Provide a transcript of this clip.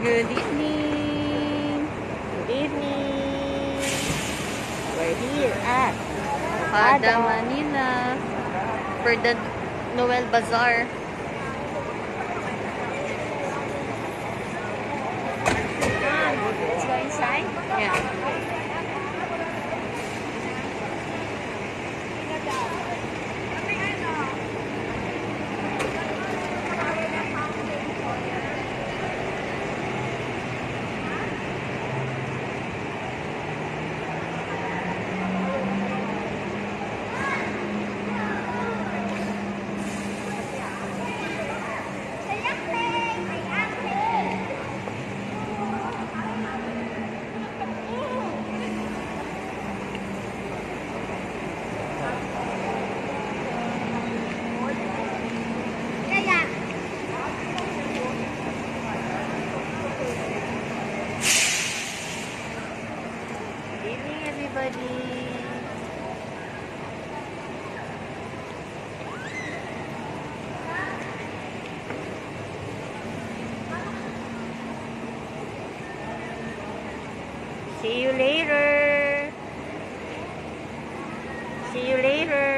Good evening. Good evening. We're here at Okada, Manila for the Noel Bazaar. everybody. See you later. See you later.